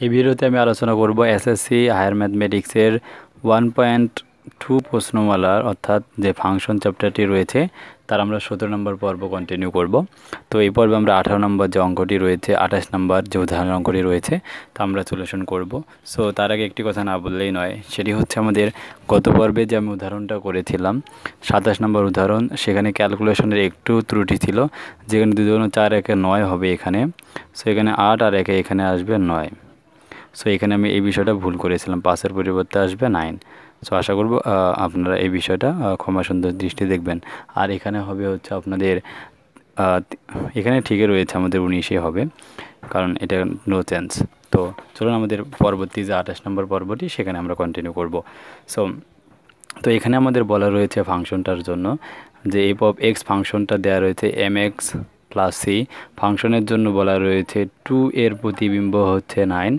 এই ভিডিওতে আমি আলোচনা করব এসএসসি হায়ার ম্যাথমেটিক্সের ওয়ান পয়েন্ট টু প্রশ্নমালার, অর্থাৎ যে ফাংশন চ্যাপ্টারটি রয়েছে, তার আমরা সতেরো নম্বর পর্ব কন্টিনিউ করব। তো এই পর্বে আমরা আঠারো নম্বর যে অঙ্কটি রয়েছে, আঠাশ নম্বর যে উদাহরণ অঙ্কটি রয়েছে, তা আমরা সলিউশন করব। সো তার আগে একটি কথা না বললেই নয়, সেটি হচ্ছে আমাদের গত পর্বে যে আমি উদাহরণটা করেছিলাম, সাতাশ নম্বর উদাহরণ, সেখানে ক্যালকুলেশনের একটু ত্রুটি ছিল, যেখানে দুজন চার একে নয় হবে এখানে। সো এখানে আট আর একে এখানে আসবে নয়। সো এখানে আমি এই বিষয়টা ভুল করেছিলাম। পাঁচের পরিবর্তে আসবে নাইন সো আশা করব আপনারা এই বিষয়টা ক্ষমা সুন্দর দৃষ্টি দেখবেন। আর এখানে হবে হচ্ছে আপনাদের এখানে ঠিকই রয়েছে আমাদের উনিশে হবে, কারণ এটা নো চেঞ্জ তো, চলুন আমাদের পরবর্তী যে আঠাশ নম্বর পর্বটি, সেখানে আমরা কন্টিনিউ করব। সো তো এখানে আমাদের বলা রয়েছে ফাংশনটার জন্য যে এফ অফ এক্স ফাংশনটা দেওয়া রয়েছে এম এক্স প্লাস সি ফাংশনের জন্য বলা রয়েছে টু এর প্রতিবিম্ব হচ্ছে নাইন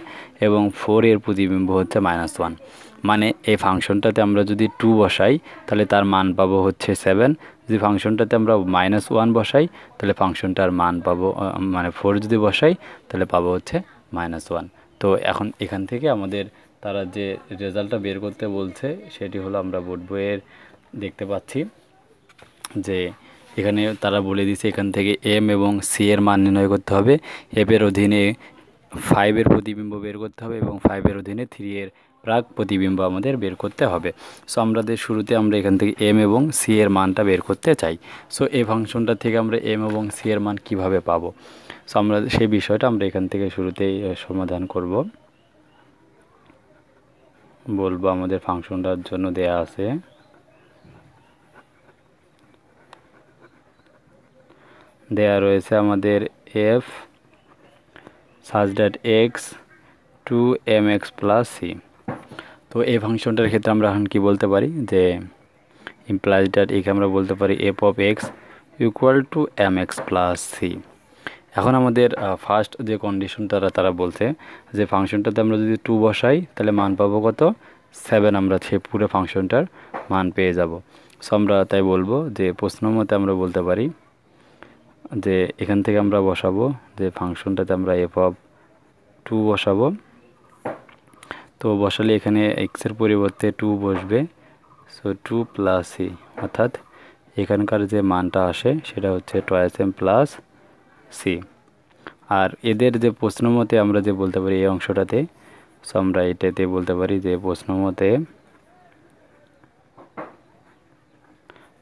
এবং ফোর এর প্রতিবিম্ব হচ্ছে মাইনাস ওয়ান মানে এই ফাংশনটাতে আমরা যদি টু বসাই, তাহলে তার মান পাবো হচ্ছে সেভেন যদি ফাংশনটাতে আমরা মাইনাস ওয়ান বসাই, তাহলে ফাংশনটার মান পাবো মানে ফোর যদি বসাই, তাহলে পাবো হচ্ছে মাইনাস ওয়ান তো এখন এখান থেকে আমাদের তারা যে রেজাল্টটা বের করতে বলছে, সেটি হলো আমরা বোর্ড বইয়ের দেখতে পাচ্ছি যে এখানে তারা বলে দিছে এখান থেকে এম এবং সি এর মান নির্ণয় করতে হবে। এফের অধীনে ফাইভের প্রতিবিম্ব বের করতে হবে এবং ফাইভের অধীনে থ্রি এর প্রাক প্রতিবিম্ব আমাদের বের করতে হবে। সো আমাদের শুরুতে আমরা এখান থেকে এম এবং সি এর মানটা বের করতে চাই। সো এই ফাংশনটা থেকে আমরা এম এবং সি এর মান কীভাবে পাবো? সো আমরা সেই বিষয়টা আমরা এখান থেকে শুরুতেই সমাধান করব। বলব আমাদের ফাংশনটার জন্য দেয়া আছে। দেয়া রয়েছে আমাদের f such that x to m x plus c তো এই ফাংশনটার ক্ষেত্রে আমরা এখন কী বলতে পারি? যে ইমপ্লাইজ ড্যাট একে আমরা বলতে পারি f of x equal to m x plus c এখন আমাদের ফার্স্ট যে কন্ডিশনটা তারা বলছে, যে ফাংশনটাতে আমরা যদি টু বসাই, তাহলে মান পাবো কত? সেভেন আমরা সে পুরো ফাংশনটার মান পেয়ে যাব। সো আমরা তাই বলব যে প্রশ্ন মতে আমরা বলতে পারি যে এখান থেকে আমরা বসাবো, যে ফাংশনটাতে আমরা এফ অফ টু বসাবো। তো বসালে এখানে এক্সের পরিবর্তে টু বসবে। সো টু প্লাস সি অর্থাৎ এখানকার যে মানটা আসে সেটা হচ্ছে টয়েস এম প্লাস সি আর এদের যে প্রশ্ন মতে আমরা যে বলতে পারি এই অংশটাতে সো আমরা এটাতে বলতে পারি যে প্রশ্ন মতে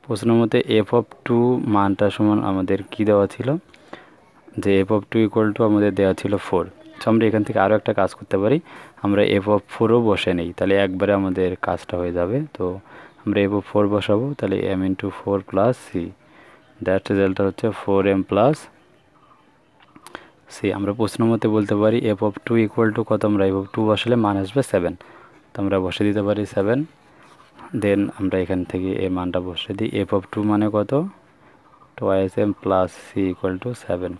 প্রশ্ন মতে এফ অফ টু মানটা সমান আমাদের কি দেওয়া ছিল? যে f of two equal to আমাদের দেওয়া ছিল ফোর সো আমরা এখান থেকে আরও একটা কাজ করতে পারি। আমরা এফ অফ ফোরও বসে নেই। তাহলে একবারে আমাদের কাজটা হয়ে যাবে। তো, আমরা এফ অফ ফোর বসাবো। তাহলে m into four plus c that রেজাল্টটা হচ্ছে ফোর এম প্লাস সি আমরা প্রশ্ন মতে বলতে পারি f of two equal to কত? আমরা এফ অফ টু বসালে মান আসবে সেভেন তো, আমরা বসে দিতে পারি সেভেন দেন আমরা এখান থেকে এ মানটা বসে দিই। এফ অফ টু মানে কত? Twice m plus c equal to seven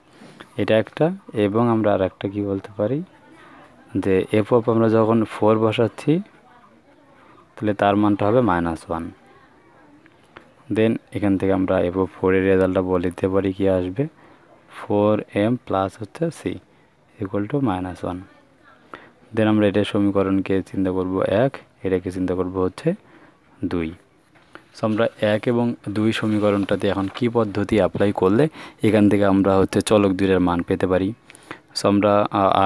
এটা একটা, এবং আমরা আর একটা কী বলতে পারি? যে এফ অফ আমরা যখন ফোর বসাচ্ছি, তাহলে তার মানটা হবে মাইনাস ওয়ান দেন এখান থেকে আমরা এফ অফ ফোরের রেজাল্টটা বলে দিতে পারি, কি আসবে? ফোর এম প্লাস হচ্ছে c equal to minus one then আমরা এটার সমীকরণকে চিন্তা করব এক, এটাকে চিন্তা করব হচ্ছে দুই। সো আমরা এক এবং দুই সমীকরণটাতে এখন কি পদ্ধতি অ্যাপ্লাই করলে এখান থেকে আমরা হচ্ছে চলক দূরের মান পেতে পারি? সো আমরা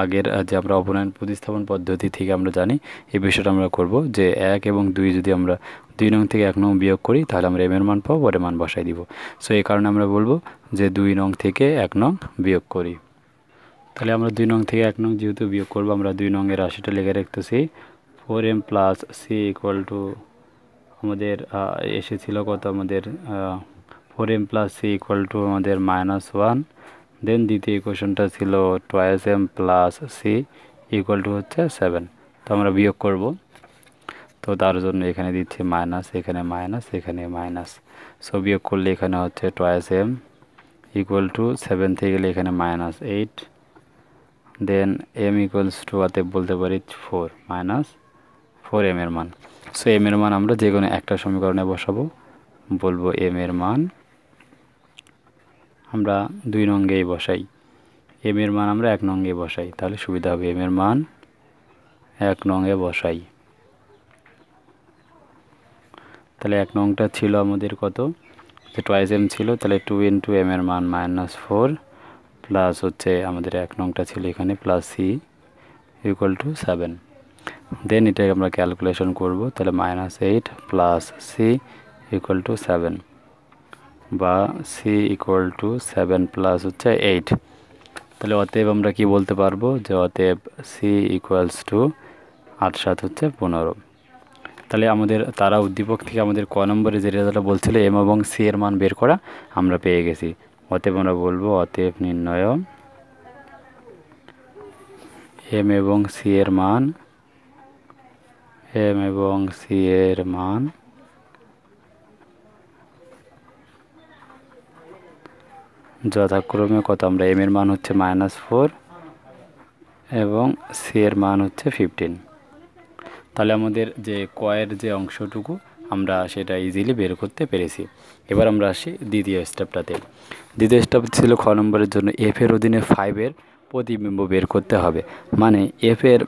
আগের যে আমরা অপনয়ন প্রতিস্থাপন পদ্ধতি থেকে আমরা জানি, এই বিষয়টা আমরা করব যে এক এবং দুই যদি আমরা দুই নং থেকে এক নং বিয়োগ করি, তাহলে আমরা এম এর মান পাবো পরে মান বসাই দিব। সো এই কারণে আমরা বলব যে দুই নং থেকে এক নং বিয়োগ করি। তাহলে আমরা দুই নং থেকে এক নং যেহেতু বিয়োগ করব, আমরা দুই নংয়ের রাশিটা লিখে রাখতেছি। Four m plus c equal to আমাদের এসেছিল কত আমাদের four m plus c equal to আমাদের মাইনাস ওয়ান দেন দ্বিতীয় ইকুয়েশনটা ছিল twice m plus c equal to হচ্ছে সেভেন তো আমরা বিয়োগ করব। তো তার জন্য এখানে দিচ্ছি মাইনাস এখানে মাইনাস এখানে মাইনাস সো বিয়োগ করলে এখানে হচ্ছে twice m equal to seven থেকে গেলে এখানে minus eight then m equals to আতে বলতে পারি ফোর মাইনাস ফোর এম এর মান। সো এম এর মান আমরা যে কোনো একটা সমীকরণে বসাবো। বলব এম এর মান আমরা দুই নঙ্গেই বসাই। এম এর মান আমরা এক নঙ্গে বসাই। তাহলে সুবিধা হবে এম এর মান এক নংয়ে বসাই। তাহলে এক নংটা ছিল আমাদের কত? যে টয়েস এম ছিল, তাহলে টু ইন্টু এম এর মান মাইনাস ফোর প্লাস হচ্ছে আমাদের এক নংটা ছিল এখানে plus c equal to seven then এটাকে আমরা ক্যালকুলেশন করব, তাহলে minus eight plus c equal to seven বা c equal to seven plus হচ্ছে এইট তাহলে অতএব আমরা কি বলতে পারব? যে অতএব সি ইকুয়ালস টু আট সাত হচ্ছে পনেরো। তাহলে আমাদের তারা উদ্দীপক থেকে আমাদের ক নম্বরে যে রেজাল্টটা বলছিল এম এবং সি এর মান বের করা আমরা পেয়ে গেছি। অতএব আমরা বলব অতএব নির্ণয় এম এবং সি এর মান এম এবং সি এর মান যথাক্রমে কত আমরা এম এর মান হচ্ছে মাইনাস ফোর এবং সি এর মান হচ্ছে ফিফটিন তাহলে আমাদের যে কয়ের যে অংশটুকু আমরা সেটা ইজিলি বের করতে পেরেছি এবার আমরা আসি দ্বিতীয় স্টেপটাতে দ্বিতীয় স্টেপ ছিল খ নম্বরের জন্য এফের অধীনে ফাইভের প্রতিবিম্ব বের করতে হবে। মানে এফের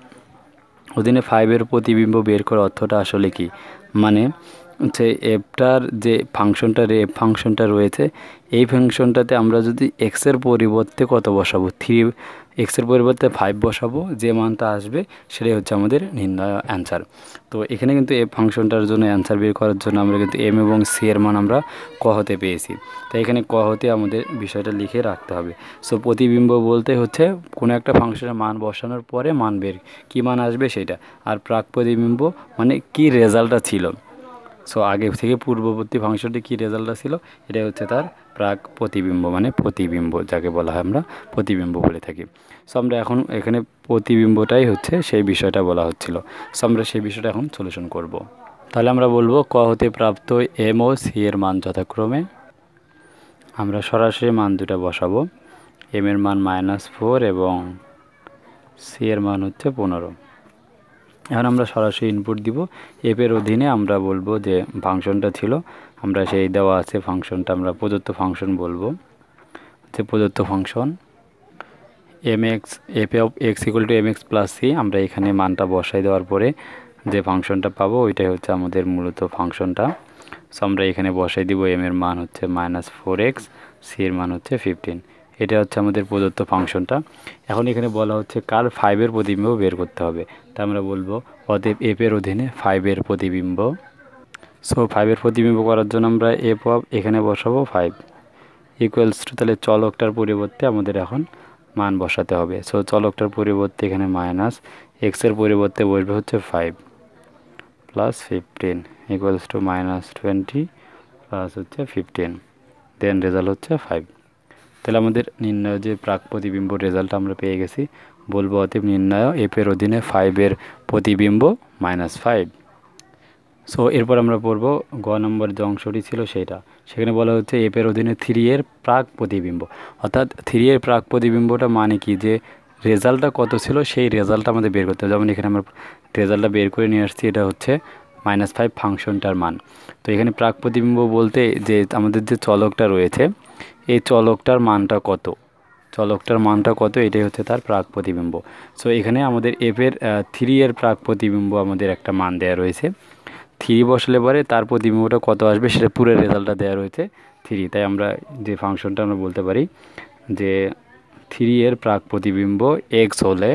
অধীনে ফাইভের প্রতিবিম্ব বের করার অর্থটা আসলে কি? মানে হচ্ছে এফটার যে ফাংশনটা এফ ফাংশনটা রয়েছে, এই ফাংশনটাতে আমরা যদি এক্সের পরিবর্তে কত বসাবো? থ্রি এক্সের পরিবর্তে ফাইভ বসাবো, যে মানটা আসবে সেটাই হচ্ছে আমাদের নির্ণয় অ্যান্সার তো এখানে কিন্তু এফ ফাংশনটার জন্য অ্যান্সার বের করার জন্য আমরা কিন্তু এম এবং সি এর মান আমরা ক হতে পেয়েছি। তাই এখানে ক হতে আমাদের বিষয়টা লিখে রাখতে হবে। সো প্রতিবিম্ব বলতে হচ্ছে কোনো একটা ফাংশনের মান বসানোর পরে মান বের, কী মান আসবে সেটা। আর প্রাক প্রতিবিম্ব মানে কী রেজাল্টটা ছিল? সো আগে থেকে পূর্ববর্তী ফাংশনটি কী রেজাল্টটা ছিল? এটাই হচ্ছে তার প্রাক প্রতিবিম্ব মানে প্রতিবিম্ব যাকে বলা হয় আমরা প্রতিবিম্ব বলে থাকি। সো আমরা এখন এখানে প্রতিবিম্বটাই হচ্ছে সেই বিষয়টা বলা হচ্ছিল। সো আমরা সেই বিষয়টা এখন সলিউশন করব। তাহলে আমরা বলব ক হতে প্রাপ্ত এম ও সি এর মান যথাক্রমে। আমরা সরাসরি মান দুটা বসাবো। এম এর মান মাইনাস ফোর এবং সি এর মান হচ্ছে পনেরো। এখন আমরা সরাসরি ইনপুট দিব। এপের অধীনে আমরা বলব যে ফাংশনটা ছিল, আমরা সেই দেওয়া আছে ফাংশনটা, আমরা প্রদত্ত ফাংশন বলব। যে প্রদত্ত function m x f of x equal to m x plus c আমরা এখানে মানটা বসাই দেওয়ার পরে যে ফাংশনটা পাবো, ওইটাই হচ্ছে আমাদের মূলত ফাংশনটা। সো আমরা এখানে বসাই দিব এম এর মান হচ্ছে মাইনাস ফোর এক্স সি এর মান হচ্ছে ফিফটিন এটা হচ্ছে আমাদের প্রদত্ত ফাংশনটা। এখন এখানে বলা হচ্ছে কার ফাইভের প্রতিবিম্ব বের করতে হবে। তা আমরা বলব, অতএব এফের অধীনে ফাইভের প্রতিবিম্ব। সো ফাইভের প্রতিবিম্ব করার জন্য আমরা এফ অফ এখানে বসাবো ফাইভ ইকুয়ালস টু তাহলে চলকটার পরিবর্তে আমাদের এখন মান বসাতে হবে। সো চলকটার পরিবর্তে এখানে মাইনাস এক্সের পরিবর্তে বসবে হচ্ছে five plus fifteen equals to minus twenty plus হচ্ছে ফিফটিন দেন রেজাল্ট হচ্ছে ফাইভ তাহলে আমাদের নির্ণয় যে প্রাক প্রতিবিম্ব রেজাল্ট আমরা পেয়ে গেছি, বলব অতএব নির্ণয় এফের অধীনে ফাইভের প্রতিবিম্ব মাইনাস ফাইভ সো এরপর আমরা পড়ব, গ নম্বর যে অংশটি ছিল সেটা সেখানে বলা হচ্ছে এফের অধীনে থ্রি এর প্রাক প্রতিবিম্ব। অর্থাৎ থ্রি এর প্রাক প্রতিবিম্বটা মানে কি? যে রেজাল্টটা কত ছিল, সেই রেজাল্টটা আমাদের বের করতে হবে। যেমন এখানে আমরা রেজাল্টটা বের করে নিয়ে আসছি, এটা হচ্ছে মাইনাস ফাইভ ফাংশনটার মান। তো এখানে প্রাক প্রতিবিম্ব বলতে যে আমাদের যে চলকটা রয়েছে এই চলকটার মানটা কত? চলকটার মানটা কত? এটাই হচ্ছে তার প্রাক প্রতিবিম্ব। সো এখানে আমাদের এফের থ্রি এর প্রাক প্রতিবিম্ব আমাদের একটা মান দেওয়া রয়েছে। থ্রি বসলে পরে তার প্রতিবিম্বটা কত আসবে? সেটা পুরো রেজাল্টটা দেওয়া রয়েছে থ্রি তাই আমরা যে ফাংশনটা আমরা বলতে পারি যে থ্রি এর প্রাক প্রতিবিম্ব এক্স হলে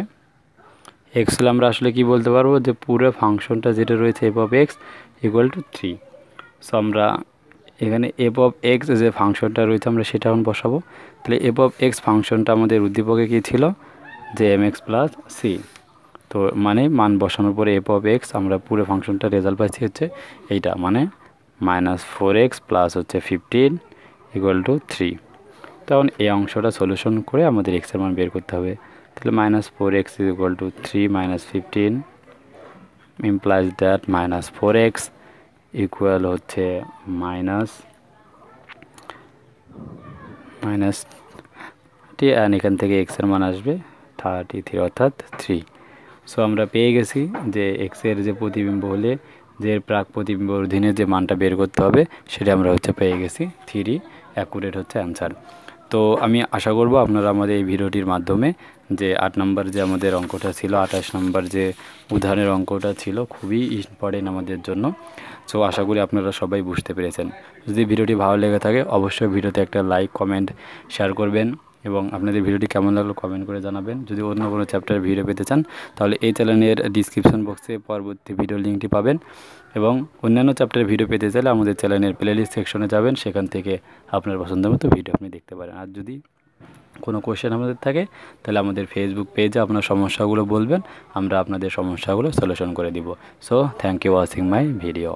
এক্স হলে আমরা আসলে কি বলতে পারব? যে পুরো ফাংশনটা যেটা রয়েছে f of x equal to three so আমরা এখানে অফ এক্স যে ফাংশনটা রয়েছে আমরা সেটা এখন বসাবো। তাহলে অফ এক্স ফাংশনটা আমাদের উদ্দীপকে কী ছিল? যে এম এক্স প্লাস সি তো মানে মান বসানোর পরে অফ এক্স আমরা পুরো ফাংশনটা রেজাল্ট পাচ্ছি হচ্ছে এইটা। মানে মাইনাস ফোর এক্স প্লাস হচ্ছে ফিফটিন ইকুয়াল টু থ্রি তখন এই অংশটা সলিউশন করে আমাদের এক্সের মান বের করতে হবে। তাহলে minus four x equal to three minus fifteen implies that minus four x equal হচ্ছে মাইনাস মাইনাস টি অ্যান্ড এখান থেকে এক্সের মান আসবে থার্টি থ্রি অর্থাৎ থ্রি সো আমরা পেয়ে গেছি যে এক্সের যে প্রতিবিম্ব হলে, যে প্রাক প্রতিবিম্ব অধীনে যে মানটা বের করতে হবে, সেটা আমরা হচ্ছে পেয়ে গেছি থ্রি অ্যাকুরেট হচ্ছে অ্যান্সার তো আমি আশা করব আপনারা আমাদের এই ভিডিওটির মাধ্যমে যে আট নম্বর যে আমাদের অঙ্কটা ছিল, আঠাশ নম্বর যে উদাহরণের অঙ্কটা ছিল, খুবই ইম্পর্টেন্ট আমাদের জন্য। সো আশা করি আপনারা সবাই বুঝতে পেরেছেন। যদি ভিডিওটি ভালো লেগে থাকে, অবশ্যই ভিডিওতে একটা লাইক কমেন্ট শেয়ার করবেন। এবং আপনাদের ভিডিওটি কেমন লাগল কমেন্ট করে জানাবেন। যদি অন্য কোনো চ্যাপ্টারের ভিডিও পেতে চান, তাহলে এই চ্যানেলের ডিসক্রিপশন বক্সে পরবর্তী ভিডিও লিঙ্কটি পাবেন এবং অন্যান্য চ্যাপ্টারের ভিডিও পেতে চাইলে আমাদের চ্যানেলের প্লেলিস্ট সেকশনে যাবেন, সেখান থেকে আপনার পছন্দ মতো ভিডিও আপনি দেখতে পারেন। আর যদি কোনো কোয়েশ্চেন আমাদের থাকে, তাহলে আমাদের ফেসবুক পেজে আপনার সমস্যাগুলো বলবেন, আমরা আপনাদের সমস্যাগুলো সলিউশন করে দিব। So thank you watching my video